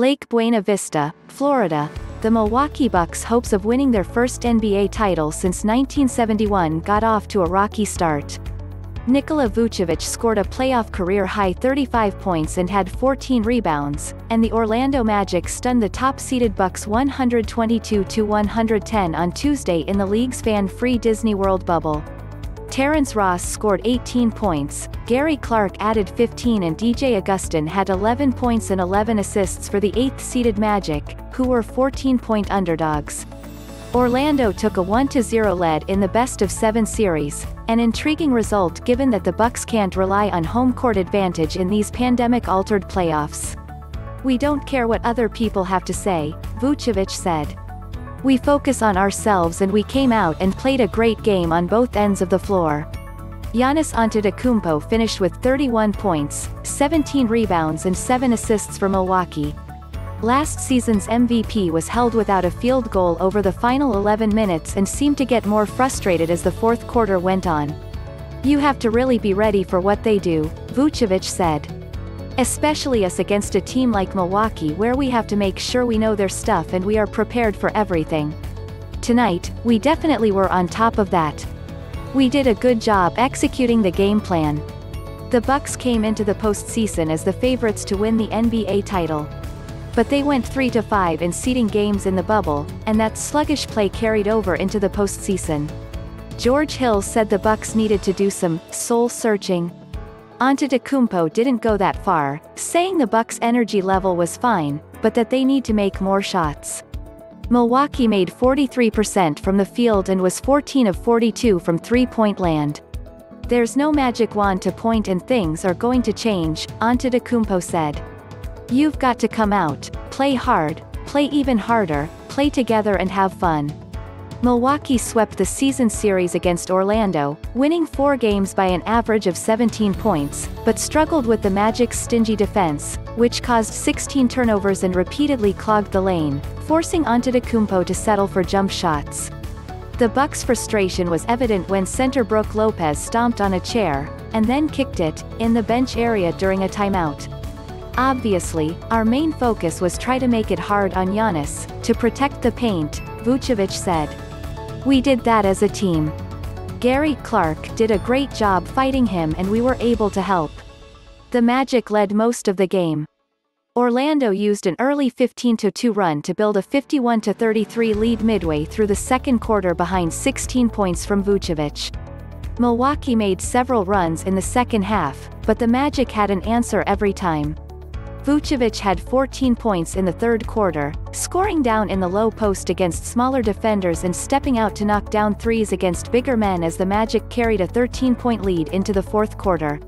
Lake Buena Vista, Florida, the Milwaukee Bucks' hopes of winning their first NBA title since 1971 got off to a rocky start. Nikola Vucevic scored a playoff career-high 35 points and had 14 rebounds, and the Orlando Magic stunned the top-seeded Bucks 122-110 on Tuesday in the league's fan-free Disney World bubble. Terrence Ross scored 18 points, Gary Clark added 15 and DJ Augustin had 11 points and 11 assists for the 8th-seeded Magic, who were 14-point underdogs. Orlando took a 1-0 lead in the best-of-seven series, an intriguing result given that the Bucks can't rely on home court advantage in these pandemic-altered playoffs. We don't care what other people have to say, Vucevic said. We focus on ourselves and we came out and played a great game on both ends of the floor. Giannis Antetokounmpo finished with 31 points, 17 rebounds and 7 assists for Milwaukee. Last season's MVP was held without a field goal over the final 11 minutes and seemed to get more frustrated as the fourth quarter went on. You have to really be ready for what they do, Vucevic said. Especially us against a team like Milwaukee where we have to make sure we know their stuff and we are prepared for everything. Tonight, we definitely were on top of that. We did a good job executing the game plan. The Bucks came into the postseason as the favorites to win the NBA title. But they went 3-5 in seeding games in the bubble, and that sluggish play carried over into the postseason. George Hill said the Bucks needed to do some soul-searching, Antetokounmpo didn't go that far, saying the Bucks' energy level was fine, but that they need to make more shots. Milwaukee made 43% from the field and was 14 of 42 from three-point land. There's no magic wand to point and things are going to change, Antetokounmpo said. You've got to come out, play hard, play even harder, play together and have fun. Milwaukee swept the season series against Orlando, winning four games by an average of 17 points, but struggled with the Magic's stingy defense, which caused 16 turnovers and repeatedly clogged the lane, forcing Antetokounmpo to settle for jump shots. The Bucks' frustration was evident when center Brook Lopez stomped on a chair, and then kicked it, in the bench area during a timeout. Obviously, our main focus was try to make it hard on Giannis, to protect the paint, Vucevic said. We did that as a team. Gary Clark did a great job fighting him and we were able to help. The Magic led most of the game. Orlando used an early 15-2 run to build a 51-33 lead midway through the second quarter behind 16 points from Vucevic. Milwaukee made several runs in the second half, but the Magic had an answer every time. Vucevic had 14 points in the third quarter, scoring down in the low post against smaller defenders and stepping out to knock down threes against bigger men as the Magic carried a 13-point lead into the fourth quarter.